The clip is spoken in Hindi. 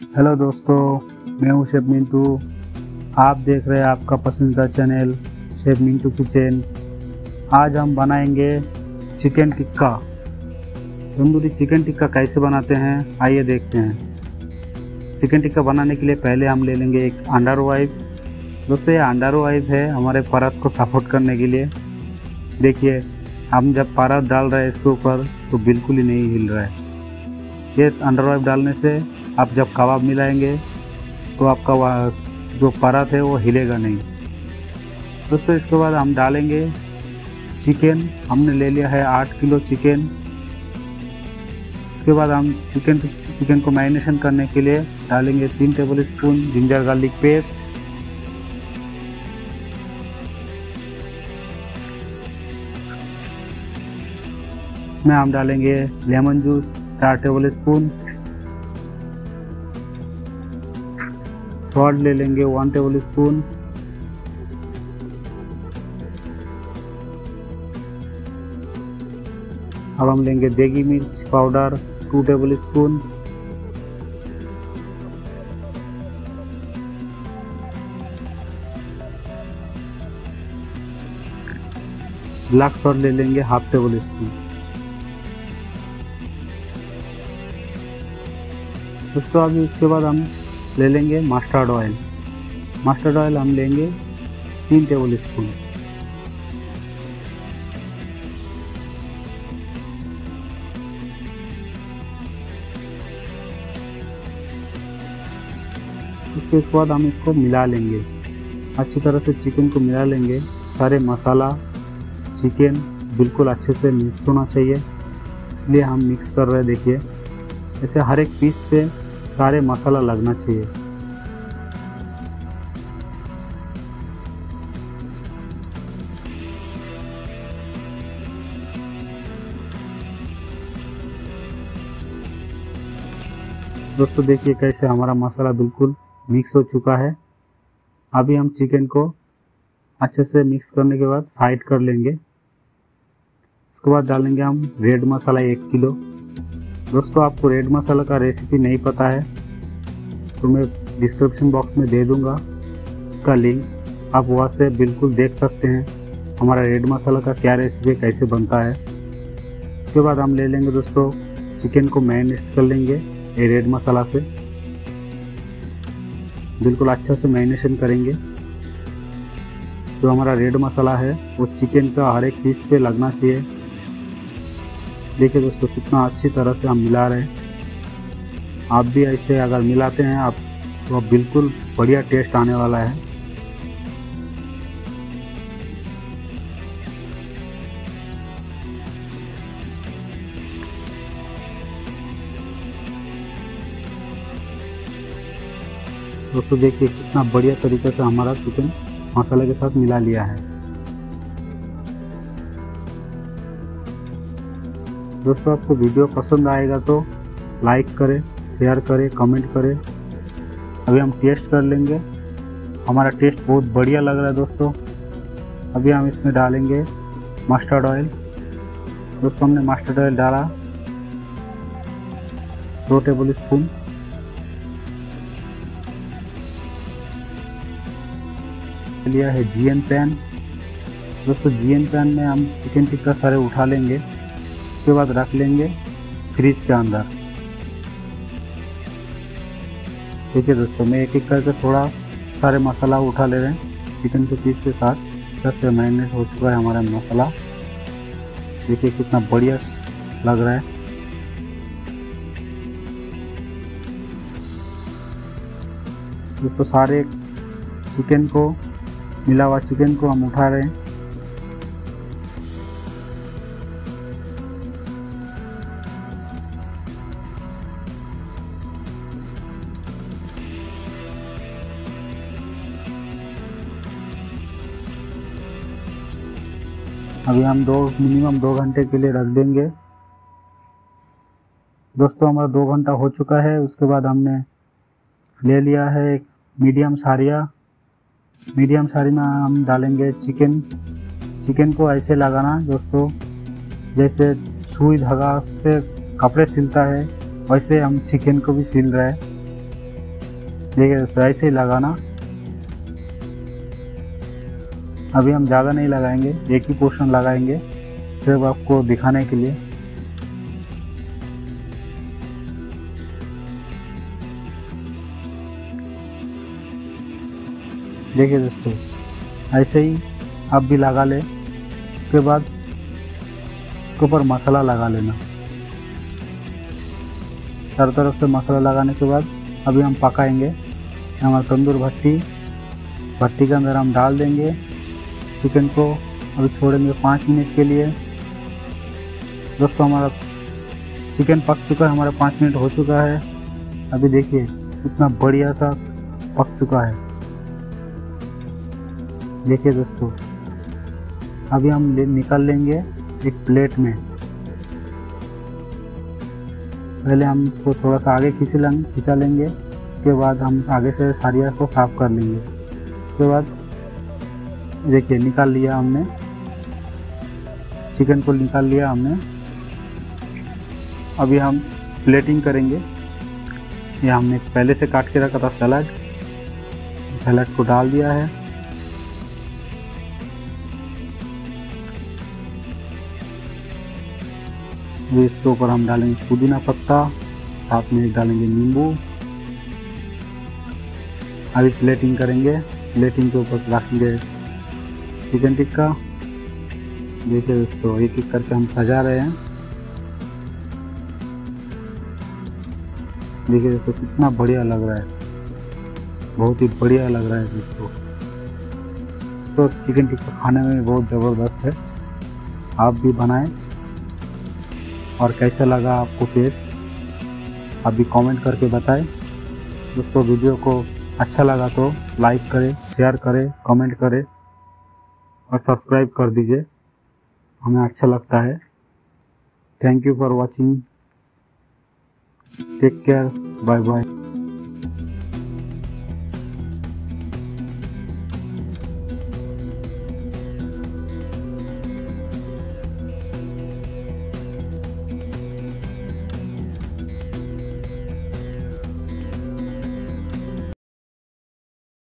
हेलो दोस्तों, मैं हूँ शेफ मिंटू। आप देख रहे हैं आपका पसंदीदा चैनल शेफ मिंटू किचन। आज हम बनाएँगे चिकन टिक्का। तंदूरी चिकन टिक्का कैसे बनाते हैं, आइए देखते हैं। चिकन टिक्का बनाने के लिए पहले हम ले लेंगे एक अंडर वाइप दोस्तों, ये अंडर वाइप है हमारे परत को सपोर्ट करने के लिए। देखिए, हम जब परत डाल रहे हैं इसके ऊपर तो बिल्कुल ही नहीं हिल रहा है। ये अंडर वाइप डालने से आप जब कबाब मिलाएँगे तो आपका जो परत है वो हिलेगा नहीं। दोस्तों इसके बाद हम डालेंगे चिकन। हमने ले लिया है आठ किलो चिकन। इसके बाद हम चिकन चिकन को मैरिनेशन करने के लिए डालेंगे तीन tablespoon ginger garlic paste. में हम डालेंगे लेमन जूस। चार टेबल स्पून सॉल्ट ले लेंगे वन टेबल स्पून अब हम लेंगे देगी मिर्च powder two tablespoon black salt ले लेंगे हाफ़ टेबल स्पून दोस्तों अभी उसके बाद हम ले लेंगे मस्टर्ड ऑयल मस्टर्ड ऑयल हम लेंगे तीन टेबल स्पून उसके बाद हम इसको मिला लेंगे। अच्छी तरह से चिकन को मिला लेंगे। सारे मसाला चिकन बिल्कुल अच्छे से मिक्स होना चाहिए। इसलिए हम मिक्स कर रहे हैं, देखिए। ऐसे हर एक पीस पे सारे मसाला लगना चाहिए। दोस्तों, देखिए कैसे हमारा मसाला बिल्कुल मिक्स हो चुका है। अभी हम चिकन को अच्छे से मिक्स करने के बाद साइड कर लेंगे। उसके बाद डालेंगे हम रेड मसाला एक किलो। दोस्तों, आपको रेड मसाला का रेसिपी नहीं पता है तो मैं डिस्क्रिप्शन बॉक्स में दे दूँगा उसका लिंक आप वहाँ से बिल्कुल देख सकते हैं हमारा रेड मसाला का क्या रेसिपी कैसे बनता है। उसके बाद हम ले लेंगे दोस्तों चिकन को मैरिनेट कर लेंगे ये रेड मसाला से। बिल्कुल अच्छा से मैरिनेशन करेंगे। जो हमारा रेड मसाला है, वो चिकन का हर एक पीस पे लगना चाहिए। देखिए दोस्तों, कितना अच्छी तरह से हम मिला रहे हैं। आप भी ऐसे अगर मिलाते हैं, आप तो बिल्कुल बढ़िया टेस्ट आने वाला है। दोस्तों, देखिए कितना बढ़िया तरीके से हमारा चिकन मसाले के साथ मिला लिया है। दोस्तों, आपको वीडियो पसंद आएगा तो लाइक करें शेयर करें कमेंट करें। अभी हम टेस्ट कर लेंगे। हमारा टेस्ट बहुत बढ़िया लग रहा है दोस्तों। अभी हम इसमें डालेंगे मस्टर्ड ऑयल दोस्तों, हमने मस्टर्ड ऑयल डाला। दो टेबल स्पून लिया है जीएन पैन दोस्तों जीएन पैन में हम चिकन टिक्का सारे उठा लेंगे। उसके बाद रख लेंगे फ्रिज के अंदर। ठीक है दोस्तों, मैं एक एक करके थोड़ा सारे मसाला उठा ले रहे हैं। चिकन के पीस के साथ दस से मैरिनेट हो चुका है हमारा मसाला। देखिए कितना बढ़िया लग रहा है। दोस्तों, सारे चिकन को, मिला हुआ चिकन को हम उठा रहे हैं। अभी हम दो मिनिमम दो घंटे के लिए रख देंगे। दोस्तों, हमारा दो घंटा हो चुका है। उसके बाद हमने ले लिया है एक मीडियम साड़िया मीडियम साड़ी में हम डालेंगे चिकन चिकन को ऐसे लगाना, दोस्तों, जैसे सुई धागा से कपड़े सिलता है, वैसे हम चिकन को भी सिल रहे हैं। देखिए, दोस्तों, ऐसे ही लगाना। अभी हम ज़्यादा नहीं लगाएँगे, एक ही पोर्शन लगाएँगे, सिर्फ़ आपको दिखाने के लिए। देखिए दोस्तों, ऐसे ही आप भी लगा ले, उसके बाद इसके ऊपर मसाला लगा लेना। चारों तरफ़ से मसाला लगाने के बाद अभी हम पकाएँगे। हमारा तंदूर भट्टी भट्टी के अंदर हम डाल देंगे। चिकन को अभी छोड़ेंगे पाँच मिनट के लिए। दोस्तों हमारा चिकन पक चुका है हमारा पाँच मिनट हो चुका है। अभी देखिए कितना बढ़िया सा पक चुका है। देखिए दोस्तों अभी हम ले, निकाल लेंगे एक प्लेट में। पहले हम इसको थोड़ा सा आगे खींच लेंगे खींचा लेंगे। उसके बाद हम आगे से सारिया को साफ़ कर लेंगे। उसके बाद देखिए, निकाल लिया हमने। चिकन को निकाल लिया हमने। अभी हम प्लेटिंग करेंगे। ये हमने पहले से काट के रखा था सलाद। सलाद को डाल दिया है। इसके ऊपर हम डालेंगे पुदीना पत्ता, साथ में डालेंगे नींबू। अभी प्लेटिंग करेंगे। प्लेटिंग के ऊपर रखेंगे चिकन टिक्का देखिए दोस्तों, एक एक करके हम सजा रहे हैं। देखिए दोस्तों, कितना बढ़िया लग रहा है। बहुत ही बढ़िया लग रहा है दोस्तों। तो चिकन टिक्का खाने में बहुत ज़बरदस्त है। आप भी बनाएँ। और कैसा लगा आपको टेस्ट आप भी कमेंट करके बताएँ। दोस्तों, वीडियो को अच्छा लगा तो लाइक करें शेयर करें कमेंट करें। और सब्सक्राइब कर दीजिए। हमें अच्छा लगता है। Thank you for watching take care bye bye